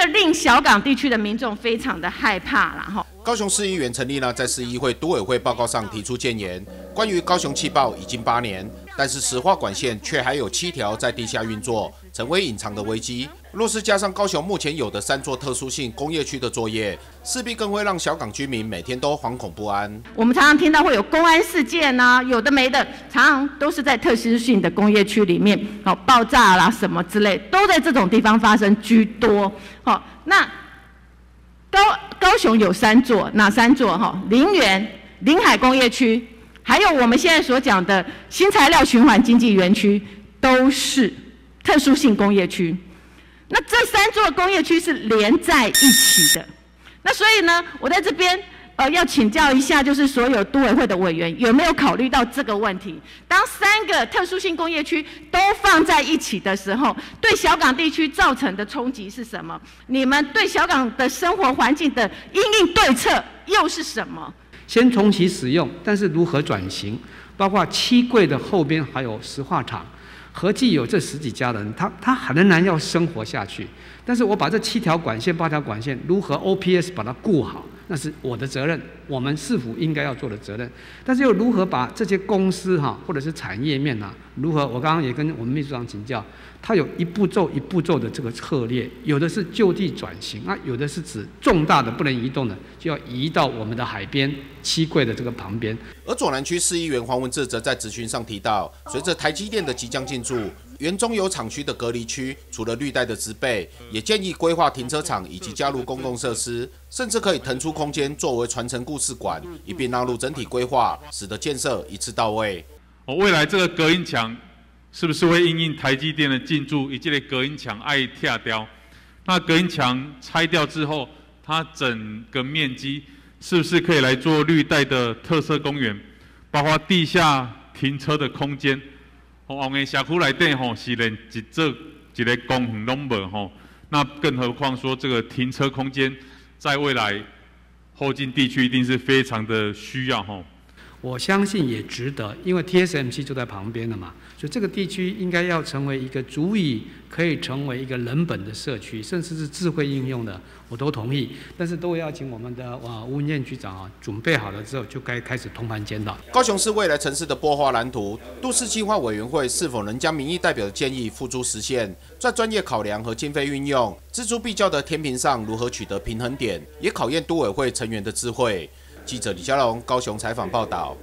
这令小港地区的民众非常的害怕了哈。高雄市议员陈丽娜在市议会都委会报告上提出建言，关于高雄气爆已经八年，但是石化管线却还有七条在地下运作，成为隐藏的危机。若是加上高雄目前有的三座特殊性工业区的作业，势必更会让小港居民每天都惶恐不安。我们常常听到会有公安事件呐，有的没的，常常都是在特殊性的工业区里面，好爆炸啦什么之类，都在这种地方发生居多。好，那。高高雄有三座，哪三座？哈，林园、林海工业区，还有我们现在所讲的新材料循环经济园区，都是特殊性工业区。那这三座工业区是连在一起的。那所以呢，我在这边。呃，要请教一下，就是所有都委会的委员有没有考虑到这个问题？当三个特殊性工业区都放在一起的时候，对小港地区造成的冲击是什么？你们对小港的生活环境的应应对策又是什么？先重启使用，但是如何转型？包括七柜的后边还有石化厂，合计有这十几家人，他他仍然要生活下去。但是我把这七条管线、八条管线如何 OPS 把它顾好？那是我的责任，我们是否应该要做的责任？但是又如何把这些公司哈，或者是产业面呐，如何？我刚刚也跟我们秘书长请教，他有一步骤一步骤的这个策略，有的是就地转型啊，有的是指重大的不能移动的，就要移到我们的海边七柜的这个旁边。而左南区市议员黄文志则在咨询上提到，随着台积电的即将进驻。原中有厂区的隔离区，除了绿带的植被，也建议规划停车场以及加入公共设施，甚至可以腾出空间作为传承故事馆，以便纳入整体规划，使得建设一次到位。哦，未来这个隔音墙是不是会因应台积电的进驻，以及的隔音墙爱跳掉？那隔音墙拆掉之后，它整个面积是不是可以来做绿带的特色公园，包括地下停车的空间？红嘅社区内底吼是连一座一个公园拢无吼，那更何况说这个停车空间，在未来后进地区一定是非常的需要吼。我相信也值得，因为 TSMC 就在旁边了嘛，所以这个地区应该要成为一个足以可以成为一个人本的社区，甚至是智慧应用的，我都同意。但是都要请我们的啊吴文燕局长啊准备好了之后，就该开始通盘检讨。高雄市未来城市的拨花蓝图，都市计划委员会是否能将民意代表的建议付诸实现？在专业考量和经费运用、锱铢必较的天平上，如何取得平衡点，也考验都委会成员的智慧。记者李佳龙高雄采访报道。